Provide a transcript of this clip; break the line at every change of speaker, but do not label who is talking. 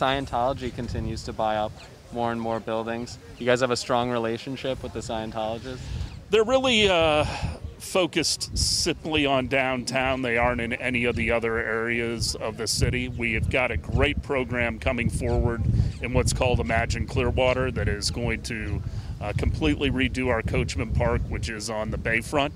Scientology continues to buy up more and more buildings. You guys have a strong relationship with the Scientologists?
They're really uh, focused simply on downtown. They aren't in any of the other areas of the city. We have got a great program coming forward in what's called Imagine Clearwater that is going to uh, completely redo our Coachman Park, which is on the bayfront.